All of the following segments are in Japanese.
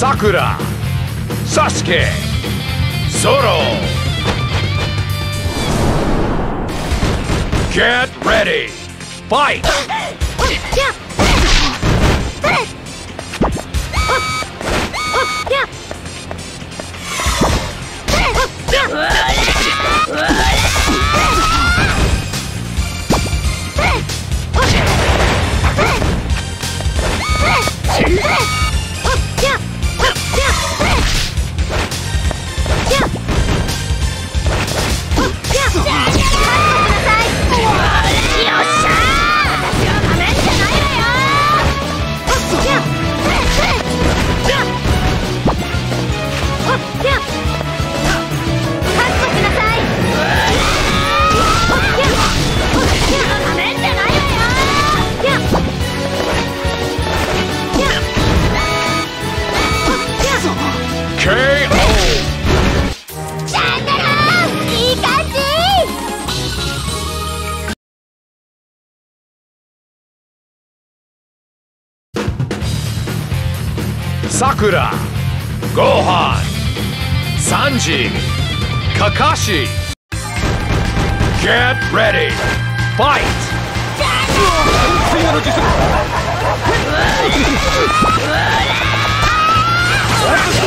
さくらサスケソロ Get ready! Fight! KO! さくらごはんサンジかかし Get ready! Fight! だ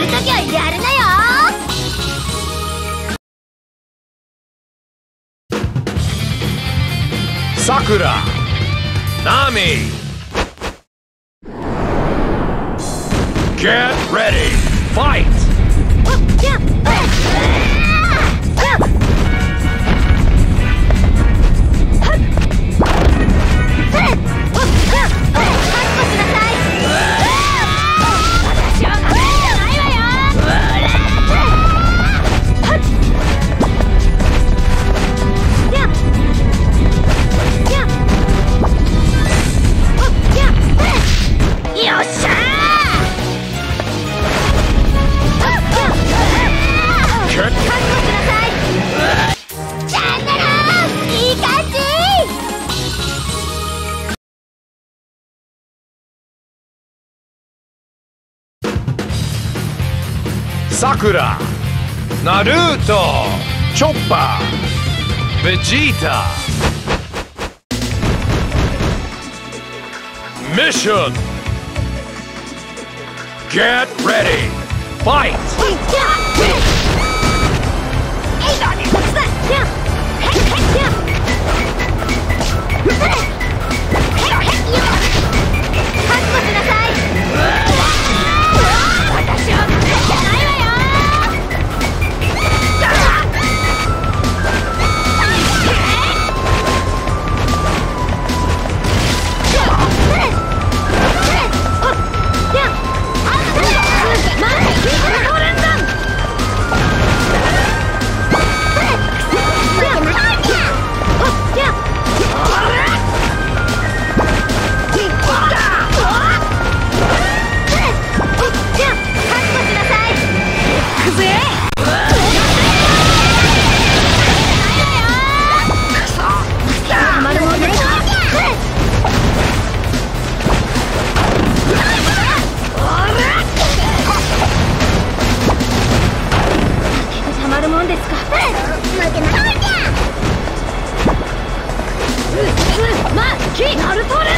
るときはやるなよさくらナミ Get ready! Fight! クラナルートチョッパーベジータミッション Get ready! Fight! Hey, キナルトール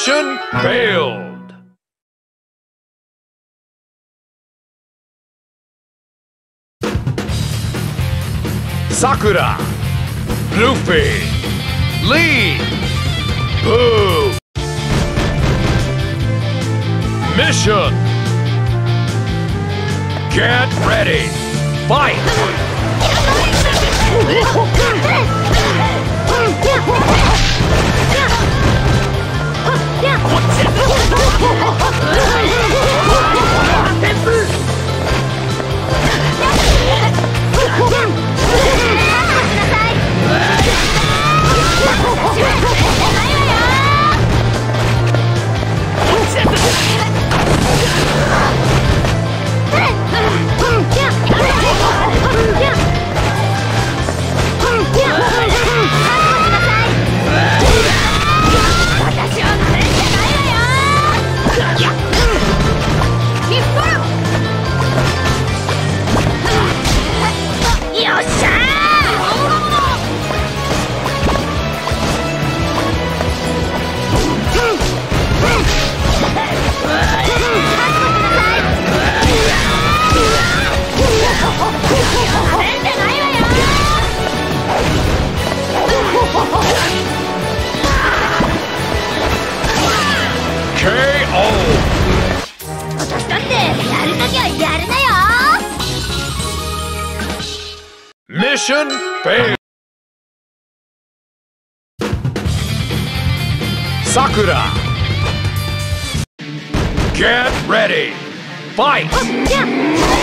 Mission failed. Sakura, Luffy, Lee, Boo. Mission. Get ready. Fight. KO! Mission failed! Sakura! Get ready! Fight! Oh,